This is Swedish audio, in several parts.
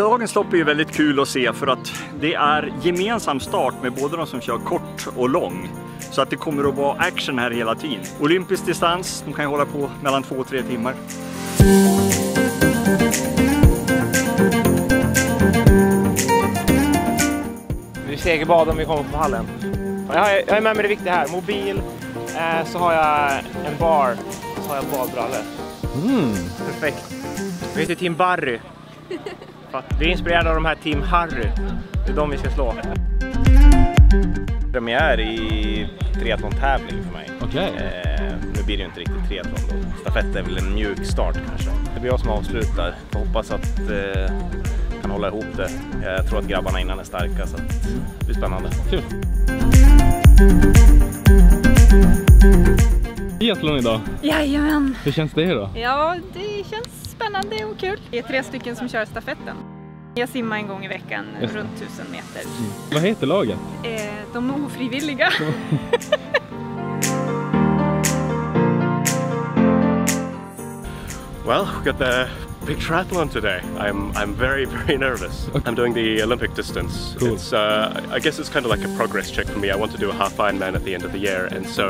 Dagens lopp är ju väldigt kul att se för att det är gemensam start med både de som kör kort och lång. Så att det kommer att vara action här hela tiden. Olympisk distans, de kan ju hålla på mellan två och tre timmar. Vi segerbad om vi kommer på hallen. Jag har, jag har med mig det viktiga här. Mobil, eh, så har jag en bar så har jag badbrallor. Mm. Perfekt. Vi heter Team Barry. För att vi är inspirerade av de här Team Harry. Det är de vi ska slå. Premiär i triathlon-tävling för mig. Okej. Eh, nu blir det ju inte riktigt triathlon då. Stafett är väl en mjuk start kanske. Det blir jag som avslutar. Jag hoppas att eh, kan hålla ihop det. Jag tror att grabbarna innan är starka så att det blir spännande. Kul. Triathlon idag. Jajamän! Hur känns det då? Ja, det känns spännande och kul. Det är tre stycken som kör stafetten. Jag simmar en gång i veckan Just runt 1000 meter. Vad heter laget? Eh, de ofrivilliga. Well, we got the big triathlon today. I'm I'm very very nervous. I'm doing the Olympic distance. Cool. It's uh, I guess it's kind of like a progress check for me. I want to do a half Ironman at the end of the year, and so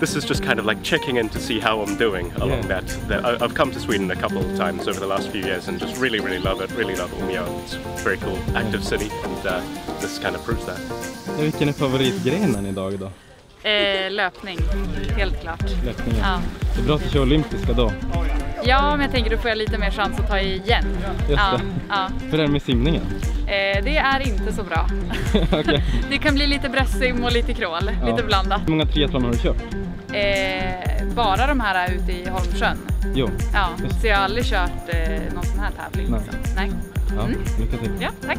this is just kind of like checking in to see how I'm doing along Yeah. that. that. I- I've come to Sweden a couple of times over the last few years and just really really love it. Really love Umeå. It's a very cool, active city, and uh, this kind of proves that. Vilken är favoritgrenen idag då? Eh, löpning, helt klart. Löpningen. Ja. Det är bra att du kör olympiska då. Ja, men jag tänker då får jag lite mer chans att ta igen. Just ja, det. ja. Hur är det med simningen? Eh, det är inte så bra. Okej. Det kan bli lite bröstsim och lite crawl, Ja. lite blandat. Hur många triathlon har du kört? Eh, bara de här ute i Holmsjön. Jo. Ja, Just. så jag har aldrig kört eh, någon sån här tävling. Nej. liksom. Nej. Ja, Mm. lycka till. Ja, tack.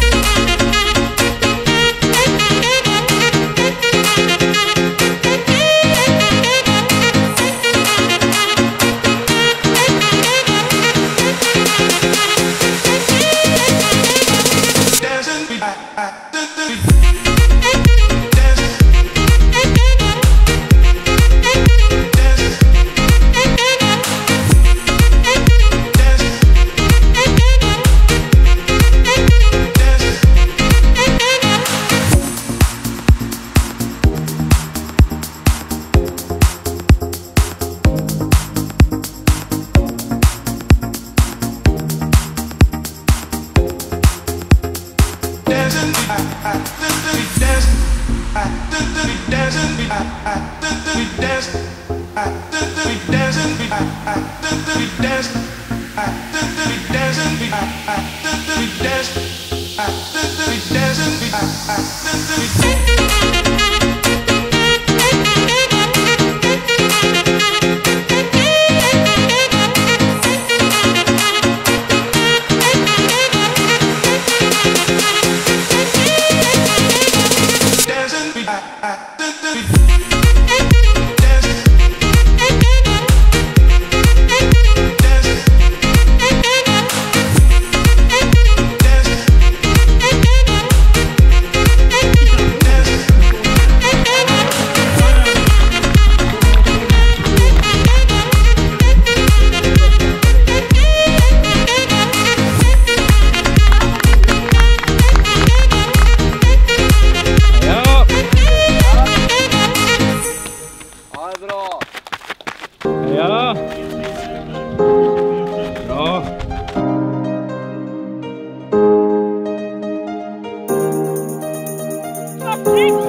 Ja!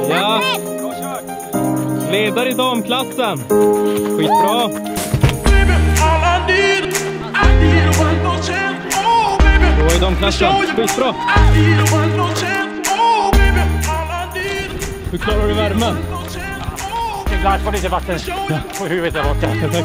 Ja! Ledare i damklassen! Skitbra! Tvåa i damklassen, skitbra! Hur klarar du värmen? Ibland får lite vatten på huvudet där borta. Tack.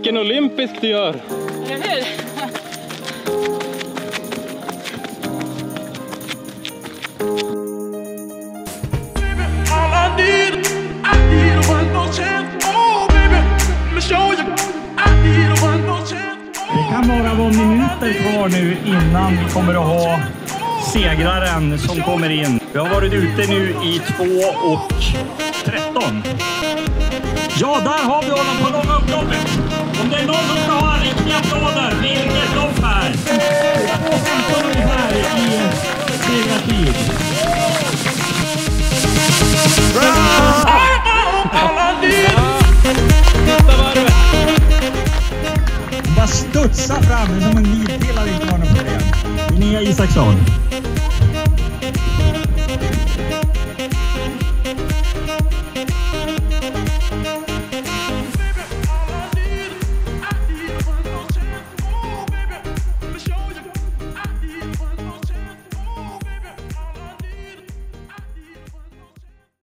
Vilken olympisk du gör! Eller hur? Det kan bara vara minuter kvar nu innan vi kommer att ha segraren som kommer in. Vi har varit ute nu i 2 och 13. Ja, där har vi honom på långa upploppet. Om det är någon som ska ha riktiga applåder, vilket lopp här! 2.15 i segertid. Sista varvet! Bara studsar fram som en nidpelare inte varit något problem. Linnea Isaksson.